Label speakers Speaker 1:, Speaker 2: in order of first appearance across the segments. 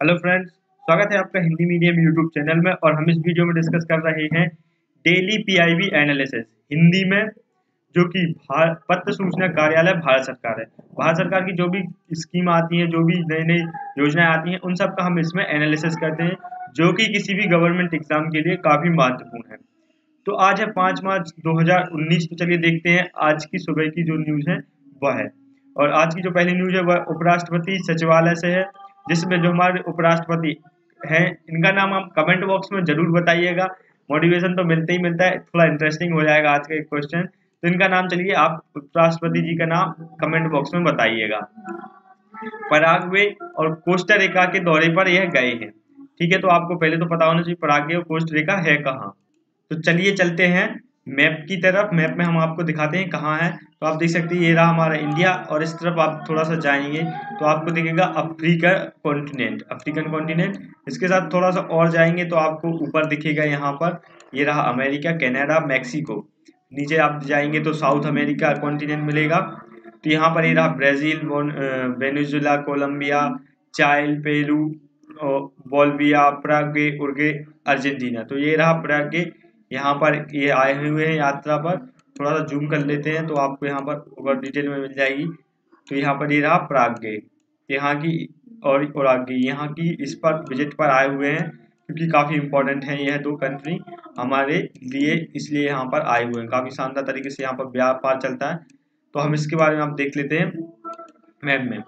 Speaker 1: Hello friends, स्वागत है आपका हिंदी मीडियम यूट्यूब चैनल में और हम इस वीडियो में डिस्कस कर रहे हैं डेली पीआईबी एनालिसिस हिंदी में जो कि पत्र सूचना कार्यालय, भारत सरकार है। भारत सरकार की जो भी स्कीम आती है, जो भी नई नई योजनाएँ आती हैं, उन सब का हम इसमें एनालिसिस करते हैं, जो कि किसी भी गवर्नमेंट एग्ज़ाम के लिए काफ़ी महत्वपूर्ण है। तो आज है पाँच मार्च दो तो चलिए देखते हैं आज की सुबह की जो न्यूज़ है, वह है। और आज की जो पहली न्यूज़ है, वह उपराष्ट्रपति सचिवालय से है। जिसमें जो हमारे उपराष्ट्रपति हैं, इनका नाम आप कमेंट बॉक्स में ज़रूर बताइएगा। मोटिवेशन तो मिलते ही मिलता है, थोड़ा इंटरेस्टिंग हो जाएगा आज का क्वेश्चन तो इनका नाम चलिए, आप उपराष्ट्रपति जी का नाम कमेंट बॉक्स में बताइएगा। पराग्वे और कोस्टारिका के दौरे पर यह गए हैं। ठीक है तो आपको पहले तो पता होना चाहिए, पराग्वे और कोस्टारिका है कहाँ? तो चलिए चलते हैं। मैप की तरफ़, मैप में हम आपको दिखाते हैं कहाँ है। तो आप देख सकते हैं, ये रहा हमारा इंडिया और इस तरफ़ आप थोड़ा सा जाएँगे तो आपको दिखेगा अफ्रीका कॉन्टिनेंट, अफ्रीकन कॉन्टिनेंट। इसके साथ थोड़ा सा और जाएँगे तो आपको ऊपर दिखेगा यहाँ पर, ये रहा अमेरिका, कनाडा, मैक्सिको। नीचे आप जाएँगे तो साउथ अमेरिका कॉन्टिनेंट मिलेगा। तो यहाँ पर ये रहा Brazil Venezuela Colombia Chile Peru Bolivia Paraguay Uruguay Argentina. तो ये रहा प्रागे यहाँ पर ये आए हुए हैं यात्रा पर थोड़ा सा जूम कर लेते हैं तो आपको यहाँ पर और डिटेल में मिल जाएगी। तो यहाँ पर ये रहा प्राग यहाँ की और आगे यहाँ की इस पर विज़िट पर आए हुए हैं क्योंकि काफ़ी इंपॉर्टेंट है यह दो कंट्री हमारे लिए, इसलिए यहाँ पर आए हुए हैं। काफ़ी शानदार तरीके से यहाँ पर व्यापार चलता है। तो हम इसके बारे में आप देख लेते हैं मैप में।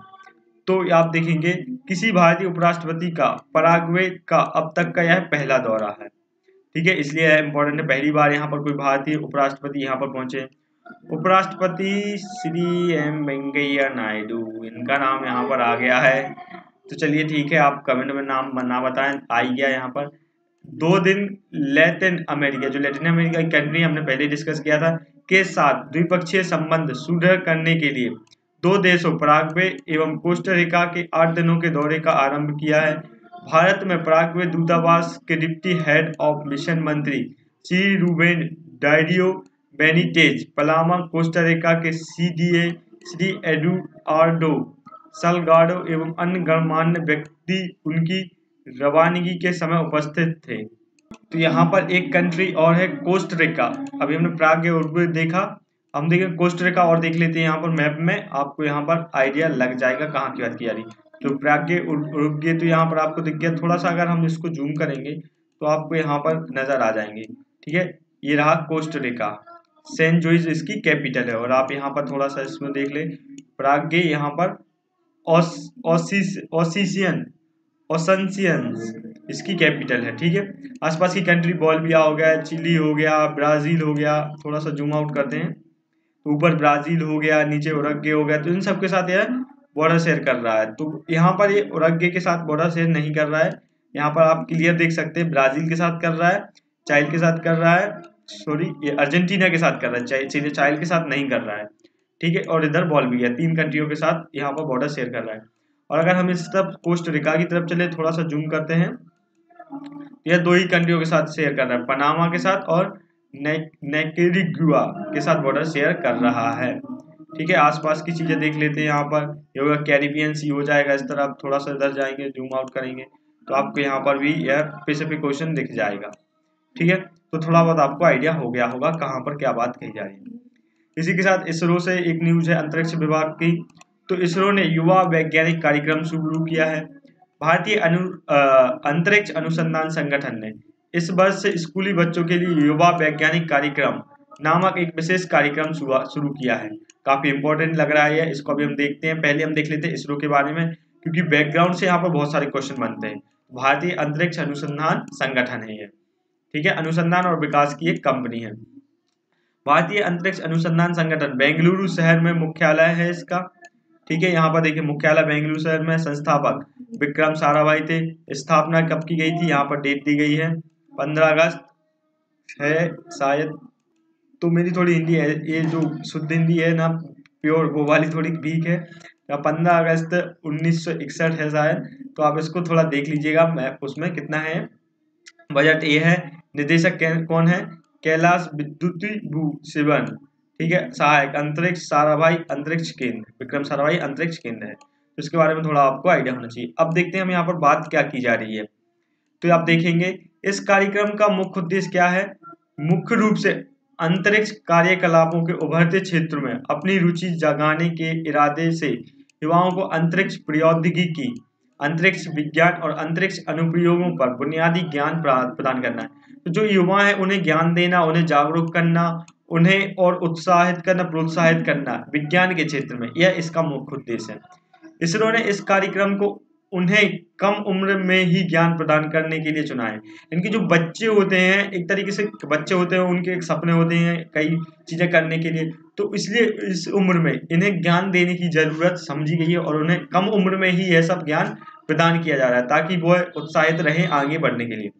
Speaker 1: तो आप देखेंगे, किसी भारतीय उपराष्ट्रपति का, पराग्वे का अब तक का यह पहला दौरा है। ठीक है, इसलिए इम्पोर्टेंट है। पहली बार यहाँ पर कोई भारतीय उपराष्ट्रपति यहाँ पर पहुँचे। उपराष्ट्रपति श्री एम वेंकैया नायडू, इनका नाम यहाँ पर आ गया है। तो चलिए ठीक है, आप कमेंट में नाम, ना बताएँ, आ गया यहाँ पर। दो दिन लैटिन अमेरिका, जो लैटिन अमेरिका की कंट्री हमने पहले डिस्कस किया था, के साथ द्विपक्षीय संबंध सुदृढ़ करने के लिए दो देशों, पराग्वे एवं कोस्टरिका के आठ दिनों के दौरे का आरंभ किया है। भारत में पराग्वे दूतावास के डिप्टी हेड ऑफ़ मिशन मंत्री Shri Ruben Dario Benitez, Palamu Costa Rica CDA Shri Eduardo Salgado एवं अन्य गणमान्य व्यक्ति उनकी रवानगी के समय उपस्थित थे। तो यहाँ पर एक कंट्री और है कोस्टरिका अभी हमने प्राग उर्वे देखा। हम देखें कोस्टरिका और देख लेते हैं यहाँ पर मैप में। आपको यहाँ पर आइडिया लग जाएगा कहाँ की बात की जा रही तो प्राग्ञ उर्गे तो यहाँ पर आपको दिख गया। थोड़ा सा अगर हम इसको जूम करेंगे तो आपको यहाँ पर नज़र आ जाएँगे। ठीक है? ये रहा कोस्टरिका सेंट जोइस इसकी कैपिटल है, और आप यहाँ पर थोड़ा सा इसमें देख ले। प्राग्ञ यहाँ पर ऑसिसियन ओसनसियंस इसकी कैपिटल है। ठीक है? आसपास की कंट्री बॉलविया हो गया, चिली हो गया, ब्राज़ील हो गया। थोड़ा सा जूम आउट करते हैं। ऊपर ब्राज़ील हो गया, नीचे उरग्गे हो गया। तो इन सब के साथ यह बॉर्डर शेयर कर रहा है। तो यहाँ पर ये उरग्गे के साथ बॉर्डर शेयर नहीं कर रहा है। यहाँ पर आप क्लियर देख सकते हैं, ब्राज़ील के साथ कर रहा है, चाइल्ड के साथ कर रहा है सॉरी ये अर्जेंटीना के साथ कर रहा है सीधे चाइल्ड के साथ नहीं कर रहा है। ठीक है, और इधर बॉल भी है, तीन कंट्रियों के साथ यहाँ पर बॉर्डर शेयर कर रहा है। और अगर हम इस तरफ़ कोस्ट रिका की तरफ़ चले, थोड़ा सा जूम करते हैं। यह दो ही कंट्रियों के साथ शेयर कर रहा है पनामा के साथ और नेकेरिगुआ के साथ बॉर्डर शेयर कर रहा है। ठीक है, आसपास की चीज़ें देख लेते हैं यहाँ पर। ये होगा कैरिबियन सी हो जाएगा, इस तरह आप थोड़ा सा इधर जाएँगे जूम आउट करेंगे तो आपको यहाँ पर भी यह स्पेसिफिक क्वेश्चन दिख जाएगा। ठीक है तो थोड़ा बहुत आपको आइडिया हो गया होगा कहाँ पर क्या बात कही जा रही है। इसी के साथ इसरो से एक न्यूज़ है अंतरिक्ष विभाग की। तो इसरो ने युवा वैज्ञानिक कार्यक्रम शुरू किया है। भारतीय अनु अंतरिक्ष अनुसंधान संगठन ने इस वर्ष से स्कूली बच्चों के लिए युवा वैज्ञानिक कार्यक्रम नामक एक विशेष कार्यक्रम शुरू किया है। काफ़ी इंपॉर्टेंट लग रहा है। इसको अभी हम देखते हैं। पहले हम देख लेते हैं इसरो के बारे में, क्योंकि बैकग्राउंड से यहाँ पर बहुत सारे क्वेश्चन बनते हैं। भारतीय अंतरिक्ष अनुसंधान संगठन है ये। ठीक है? अनुसंधान और विकास की एक कंपनी है। भारतीय अंतरिक्ष अनुसंधान संगठन बेंगलुरु शहर में मुख्यालय है इसका। ठीक है? यहाँ पर देखिए, मुख्यालय बेंगलुरु शहर में संस्थापक विक्रम साराभाई थे। स्थापना कब की गई थी? यहाँ पर डेट दी गई है। पंद्रह अगस्त है शायद। तो मेरी थोड़ी हिंदी है, ये जो शुद्ध हिंदी है ना, प्योर, वो वाली थोड़ी वीक है। पंद्रह अगस्त उन्नीस सौ इकसठ है शायद तो आप इसको थोड़ा देख लीजिएगा उसमें कितना है। बजट ये है निदेशक कौन है? कैलाश विद्युत शिवन ठीक है? सहायक अंतरिक्ष साराभाई, अंतरिक्ष केंद्र, विक्रम साराभाई, अंतरिक्ष केंद्र है। इसके बारे में थोड़ा आपको आइडिया होना चाहिए। अब देखते हैं हम यहाँ पर बात क्या की जा रही है। तो आप देखेंगे, इस कार्यक्रम का मुख्य उद्देश्य क्या है? मुख्य रूप से अंतरिक्ष कार्यकलापों के उभरते क्षेत्रों में अपनी रुचि जगाने के इरादे से युवाओं को अंतरिक्ष प्रौद्योगिकी अंतरिक्ष विज्ञान और अंतरिक्ष अनुप्रयोगों पर बुनियादी ज्ञान प्रदान करना है। तो जो युवा है, उन्हें ज्ञान देना, उन्हें जागरूक करना, उन्हें और उत्साहित करना, प्रोत्साहित करना विज्ञान के क्षेत्र में, यह इसका मुख्य उद्देश्य है। इसरो ने इस कार्यक्रम को उन्हें कम उम्र में ही ज्ञान प्रदान करने के लिए चुना है इनके जो बच्चे होते हैं, एक तरीके से बच्चे होते हैं, उनके एक सपने होते हैं, कई चीज़ें करने के लिए। तो इसलिए इस उम्र में इन्हें ज्ञान देने की ज़रूरत समझी गई है और उन्हें कम उम्र में ही यह सब ज्ञान प्रदान किया जा रहा है, ताकि वह उत्साहित रहें आगे बढ़ने के लिए।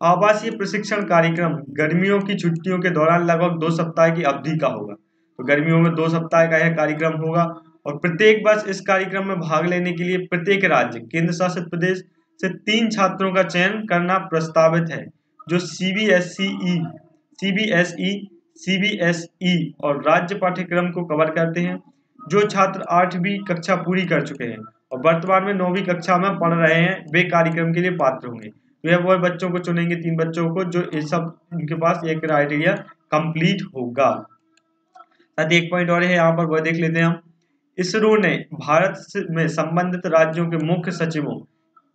Speaker 1: आवासीय प्रशिक्षण कार्यक्रम गर्मियों की छुट्टियों के दौरान लगभग दो सप्ताह की अवधि का होगा। तो गर्मियों में दो सप्ताह का यह कार्यक्रम होगा। और प्रत्येक वर्ष इस कार्यक्रम में भाग लेने के लिए प्रत्येक राज्य केंद्र शासित प्रदेश से तीन छात्रों का चयन करना प्रस्तावित है, जो सीबीएसई सीबीएसई सीबीएसई और राज्य पाठ्यक्रम को कवर करते हैं, जो छात्र आठवीं कक्षा पूरी कर चुके हैं और वर्तमान में नौवीं कक्षा में पढ़ रहे हैं, वे कार्यक्रम के लिए पात्र होंगे। तो यह वो बच्चों को चुनेंगे, तीन बच्चों को, जो ये सब उनके पास एक क्राइटेरिया कंप्लीट होगा। साथ एक पॉइंट और है, यहाँ पर वह देख लेते हैं हम। इसरो ने भारत में संबंधित राज्यों के मुख्य सचिवों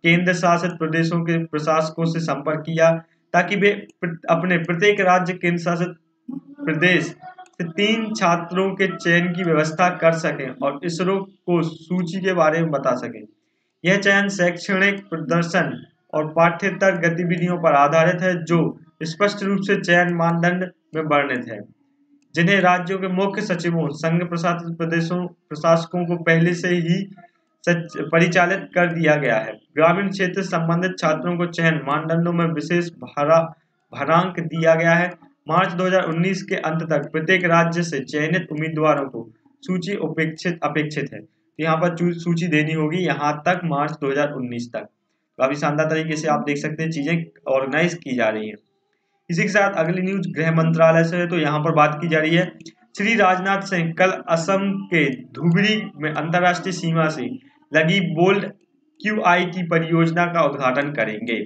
Speaker 1: केंद्र शासित प्रदेशों के प्रशासकों से संपर्क किया ताकि वे अपने प्रत्येक राज्य केंद्र शासित प्रदेश से तीन छात्रों के चयन की व्यवस्था कर सकें और इसरो को सूची के बारे में बता सकें। यह चयन शैक्षणिक प्रदर्शन और पाठ्यतर गतिविधियों पर आधारित है, जो स्पष्ट रूप से चयन मानदंड में वर्णित है। जिन्हें राज्यों के मुख्य सचिवों, संघ प्रशासित प्रदेशों, प्रशासकों को पहले से ही परिचालित कर दिया गया है। ग्रामीण क्षेत्र संबंधित छात्रों को चयन मानदंडों में विशेष भरा, भरांक दिया गया है। मार्च 2019 के अंत तक प्रत्येक राज्य से चयनित उम्मीदवारों को सूची उपेक्षित, अपेक्षित है। तो यहाँ पर सूची देनी होगी यहाँ तक मार्च 2019 तक। काफ़ी शानदार तरीके से आप देख सकते हैं चीज़ें ऑर्गेनाइज की जा रही है। इसी के साथ अगली न्यूज़ गृह मंत्रालय से है तो यहाँ पर बात की जा रही है। श्री राजनाथ सिंह कल असम के धुबरी में अंतरराष्ट्रीय सीमा से लगी बोल्ड क्यूआईटी परियोजना का उद्घाटन करेंगे।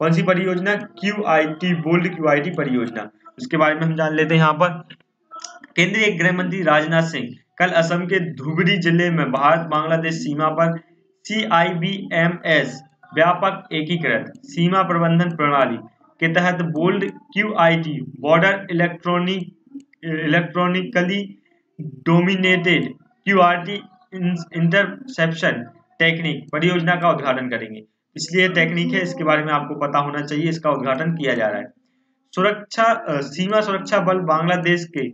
Speaker 1: कौन सी परियोजना? Q I T bold QIT परियोजना। उसके बारे में हम जान लेते हैं यहाँ पर। केंद्रीय गृह मंत्री राजनाथ सिंह कल असम के धुबरी ज़िले में भारत बांग्लादेश सीमा पर C I B M S व्यापक एकीकृत सीमा प्रबंधन प्रणाली के तहत bold Q I T border electronic, electronically dominated Q R T interception technique परियोजना का उद्घाटन करेंगे। इसलिए टेक्निक है, इसके बारे में आपको पता होना चाहिए, इसका उद्घाटन किया जा रहा है। सुरक्षा सीमा सुरक्षा बल बांग्लादेश के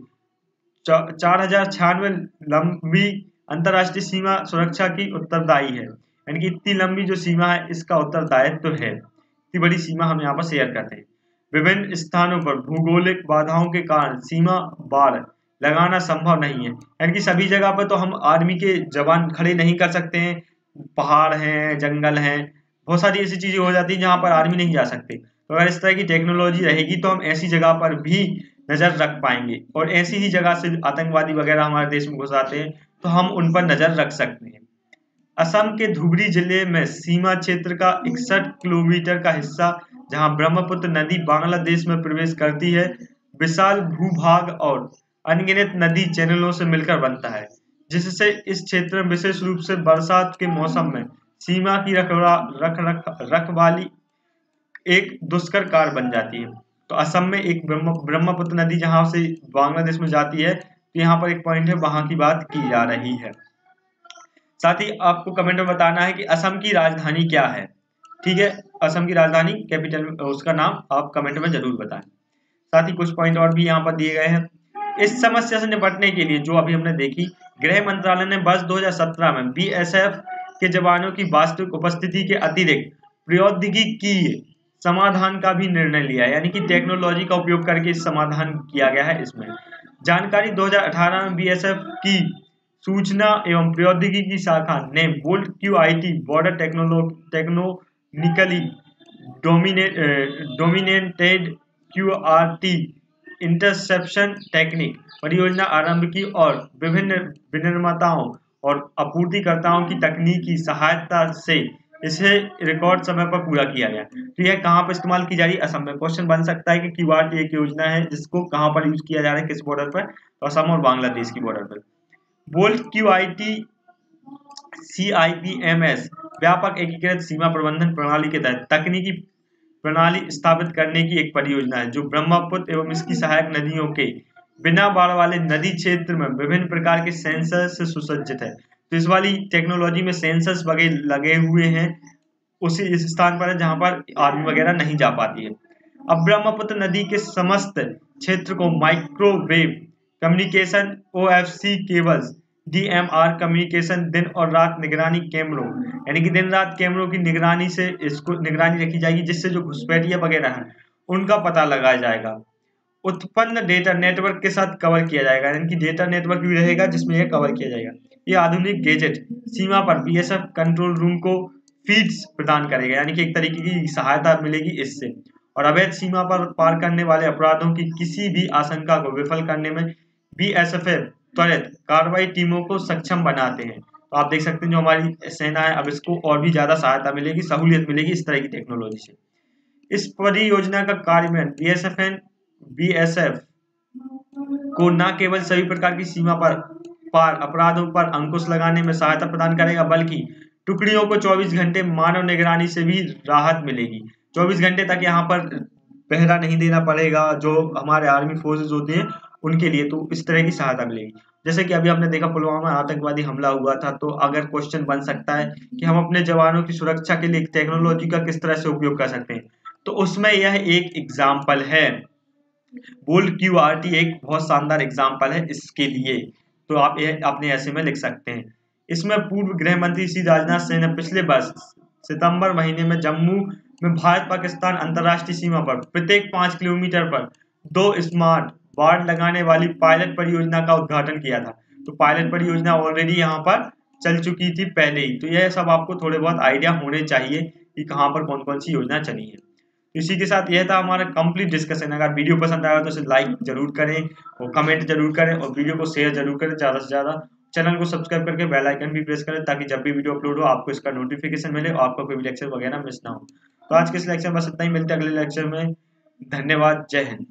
Speaker 1: चार हज़ार छियानवे लंबी अंतरराष्ट्रीय सीमा सुरक्षा की उत्तरदायी है। यानी कि इतनी लंबी जो सीमा है, इसका उत्तरदायित्व तो है। इतनी बड़ी सीमा हम यहाँ पर शेयर करते हैं। विभिन्न स्थानों पर भूगोलिक बाधाओं के कारण सीमा बाढ़ लगाना संभव नहीं है। यानी कि सभी जगह पर तो हम आर्मी के जवान खड़े नहीं कर सकते हैं। पहाड़ हैं, जंगल हैं, बहुत सारी ऐसी चीज़ें हो जाती हैं जहाँ पर आर्मी नहीं जा सकते। तो अगर इस तरह की टेक्नोलॉजी रहेगी तो हम ऐसी जगह पर भी नज़र रख पाएँगे। और ऐसी ही जगह से आतंकवादी वगैरह हमारे देश में घुस आते हैं तो हम उन पर नज़र रख सकते हैं। असम के धुबरी ज़िले में सीमा क्षेत्र का इकसठ किलोमीटर का हिस्सा, जहाँ ब्रह्मपुत्र नदी बांग्लादेश में प्रवेश करती है, विशाल भूभाग और अनगिनत नदी चैनलों से मिलकर बनता है, जिससे इस क्षेत्र में विशेष रूप से बरसात के मौसम में सीमा की रख रख, रखवाली एक दुष्कर कार बन जाती है। तो असम में एक ब्रह्मपुत्र नदी जहाँ से बांग्लादेश में जाती है तो यहाँ पर एक पॉइंट है, वहाँ की बात की जा रही है। साथ ही आपको कमेंट में बताना है कि असम की राजधानी क्या है। ठीक है? असम की राजधानी कैपिटल उसका नाम आप कमेंट में ज़रूर बताएँ। साथ ही कुछ पॉइंट और भी यहाँ पर दिए गए हैं। इस समस्या से निपटने के लिए जो अभी हमने देखी, गृह मंत्रालय ने वर्ष 2017 में बीएसएफ के जवानों की वास्तविक उपस्थिति के अतिरिक्त प्रौद्योगिकी की समाधान का भी निर्णय लिया है। यानी कि टेक्नोलॉजी का उपयोग करके समाधान किया गया है इसमें। जानकारी 2018 में बीएसएफ की सूचना एवं प्रौद्योगिकी की शाखा ने bolt Q I T, border टेक्नोलो टेक्नोनिकली dominated Q R T, interception technique, परियोजना आरंभ की और विभिन्न विनिर्माताओं और आपूर्तिकर्ताओं की तकनीकी सहायता से इसे रिकॉर्ड समय पर पूरा किया गया। तो यह कहाँ पर इस्तेमाल की जा रही है? असम में। क्वेश्चन बन सकता है कि क्यू आर टी एक योजना है जिसको कहाँ पर यूज़ किया जा रहा है, किस बॉर्डर पर? असम और बांग्लादेश की बॉर्डर पर। Bolt Q I T C I P M S, व्यापक एकीकृत सीमा प्रबंधन प्रणाली के तहत तकनीकी प्रणाली स्थापित करने की एक परियोजना है, जो ब्रह्मपुत्र एवं इसकी सहायक नदियों के बिना बाढ़ वाले नदी क्षेत्र में विभिन्न प्रकार के सेंसर से सुसज्जित है। तो इस वाली टेक्नोलॉजी में सेंसर्स वगैरह लगे हुए हैं, उसी इस स्थान पर है जहाँ पर आर्मी वगैरह नहीं जा पाती है। अब ब्रह्मपुत्र नदी के समस्त क्षेत्र को microwave communication OFC cables DMR communication दिन और रात निगरानी कैमरों, यानी कि दिन रात कैमरों की निगरानी से इसको निगरानी रखी जाएगी, जिससे जो घुसपैठिया वगैरह हैं, उनका पता लगाया जाएगा। उत्पन्न डेटा नेटवर्क के साथ कवर किया जाएगा, यानी कि डेटा नेटवर्क भी रहेगा जिसमें यह कवर किया जाएगा। ये आधुनिक गैजेट सीमा पर बीएसएफ कंट्रोल रूम को फीड्स प्रदान करेगा, यानी कि एक तरीके की सहायता मिलेगी इससे। और अवैध सीमा पर पार करने वाले अपराधों की किसी भी आशंका को विफल करने में बीएसएफ त्वरित कार्रवाई टीमों को सक्षम बनाते हैं। तो आप देख सकते हैं जो हमारी सेना है, अब इसको और भी ज़्यादा सहायता मिलेगी, सहूलियत मिलेगी इस तरह की टेक्नोलॉजी से। इस परियोजना का कार्यान्वयन बीएसएफ बीएसएफ को न केवल सभी प्रकार की सीमा पर, पार अपराधों पर अंकुश लगाने में सहायता प्रदान करेगा, बल्कि टुकड़ियों को 24 घंटे मानव निगरानी से भी राहत मिलेगी। 24 घंटे तक यहाँ पर पहरा नहीं देना पड़ेगा, जो हमारे आर्मी फोर्सेज होते हैं, उनके लिए तो इस तरह की सहायता मिलेगी। जैसे कि अभी हमने देखा पुलवामा आतंकवादी हमला हुआ था तो अगर क्वेश्चन बन सकता है कि हम अपने जवानों की सुरक्षा के लिए टेक्नोलॉजी का किस तरह से उपयोग कर सकते हैं? तो उसमें यह एक एग्ज़ाम्पल है। बोल्ड क्यू आर टी एक बहुत शानदार एग्ज़ाम्पल है इसके लिए। तो आप ये अपने ऐसे में लिख सकते हैं। इसमें पूर्व गृह मंत्री श्री राजनाथ सिंह ने पिछले वर्ष सितंबर महीने में जम्मू में भारत पाकिस्तान अंतर्राष्ट्रीय सीमा पर प्रत्येक पाँच किलोमीटर पर दो स्मार्ट वार्ड लगाने वाली पायलट परियोजना का उद्घाटन किया था। तो पायलट परियोजना ऑलरेडी यहाँ पर चल चुकी थी पहले ही। तो यह सब आपको थोड़े बहुत आइडिया होने चाहिए कि कहाँ पर कौन कौन सी योजना चली है। इसी के साथ यह था हमारा कंप्लीट डिस्कशन अगर वीडियो पसंद आया तो इसे लाइक ज़रूर करें और कमेंट ज़रूर करें और वीडियो को शेयर ज़रूर करें ज़्यादा से ज़्यादा। चैनल को सब्सक्राइब करके बेल आइकन भी प्रेस करें ताकि जब भी वीडियो अपलोड हो आपको इसका नोटिफिकेशन मिले और आपका कोई भी लेक्चर वगैरह मिस ना हो। तो आज के इस लेक्चर बस इतना ही। मिलते अगले लेक्चर में। धन्यवाद। जय हिंद।